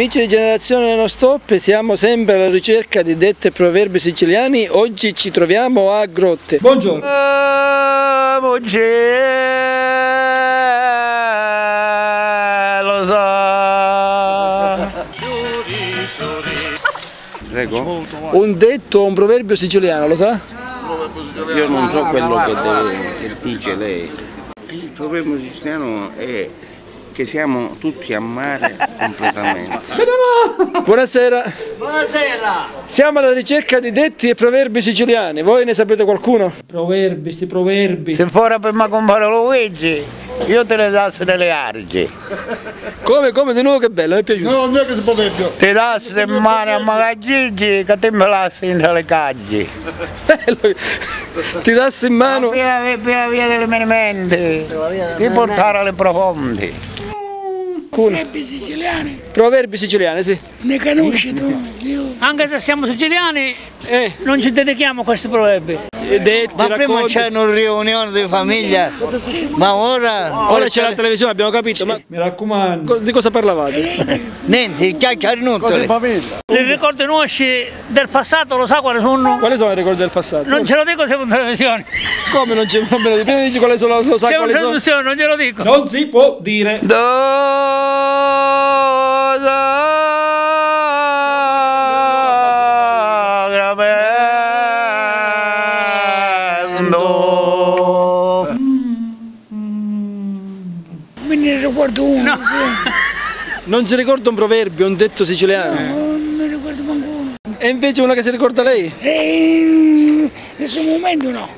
Amici di Generazione Non Stop, siamo sempre alla ricerca di dette proverbi siciliani. Oggi ci troviamo a Grotte. Buongiorno. lo sa. Prego? Un detto o un proverbio siciliano, lo sa? Io non so quello che, deve, che dice lei. Il problema siciliano è che siamo tutti a mare completamente. Buonasera. Buonasera. Siamo alla ricerca di detti e proverbi siciliani. Voi ne sapete qualcuno? Proverbi, sti proverbi. Se fuori per me compare Luigi, io te ne dassi nelle argi. Come, come di nuovo che bello, mi è piaciuto. No, non è che si potrebbe. Ti dassi in mano a magaggigi che te me lassi nelle caggi. Bello. Ti dassi in mano. Via, via, via, via delle mie menti, ti portare alle profondi. Alcuni. Proverbi siciliani, Proverbi siciliani, sì. ne conosci tu? Io. Anche se siamo siciliani, Eh, non ci dedichiamo a questi proverbi. detti, Ma prima c'era una riunione di famiglia, ma ora, Ora c'è la televisione, abbiamo capito, ma mi raccomando. Di cosa parlavate? niente, chiacchiere inutili. I ricordi nostri del passato lo sa quali sono? Quali sono i ricordi del passato? Non ce lo dico se è in televisione. Come non me lo dici? Prima dici quali sono, lo sa Se è in quali sono. televisione non glielo dico. Non si può dire. Sacramento. Me ne ricordo uno, sì. Non si ricorda un proverbio, un detto siciliano. Non mi ricordo manco uno. E invece una che si ricorda lei? E in questo momento no.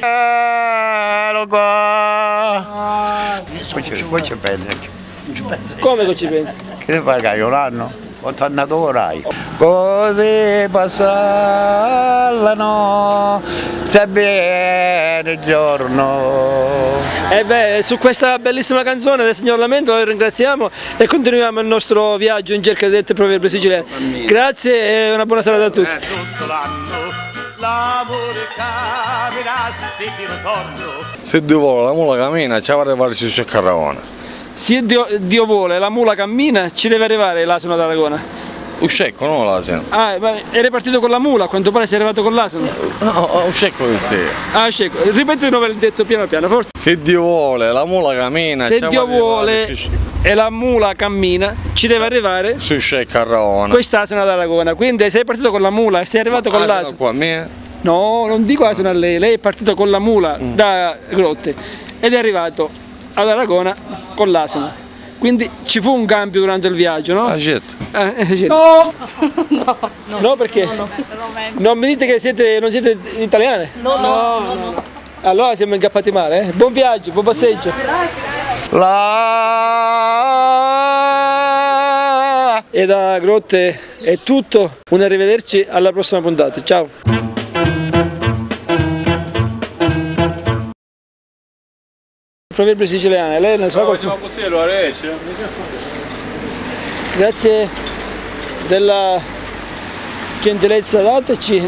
Eccolo qua. Poi ci- pensi. Come che ci pensi? Che ne fai, un anno? 80 orai. Così passa l'anno, se viene il giorno. E beh, su questa bellissima canzone del signor Lamento lo ringraziamo e continuiamo il nostro viaggio in cerca di dette proverbi siciliani. Grazie e una buona serata a tutti. tutto l'anno l'amore camina sti di ritorno Se Dio vuole la mula cammina, ci va arrivare su Ceccarraona. Se Dio, Dio vuole, la mula cammina, ci deve arrivare l'asino d'Aragona. Uscecco, non l'asino. Ah, ma eri partito con la mula, a quanto pare sei arrivato con l'asino. No, uscecco che sei. Ah, cieco, ripeti di nuovo il detto piano piano, forse. Se Dio vuole la mula cammina, Se ci va Dio vuole e la mula cammina, ci deve arrivare su Ceccarraona. quest'asino d'Aragona. Quindi sei partito con la mula e sei arrivato con l'asino. qua, mia. No, non dico asino a lei, lei è partito con la mula da Grotte ed è arrivato ad Aragona con l'asino. Quindi ci fu un cambio durante il viaggio, no? Ah, certo. no! no! No, perché? Non mi dite che siete, non siete italiane? No, no, no. Allora siamo incappati male, eh? Buon viaggio, buon passeggio. La E da Grotte è tutto, un arrivederci alla prossima puntata, ciao! Proverbio siciliano, lei ne sa qualcosa? Grazie della gentilezza dateci.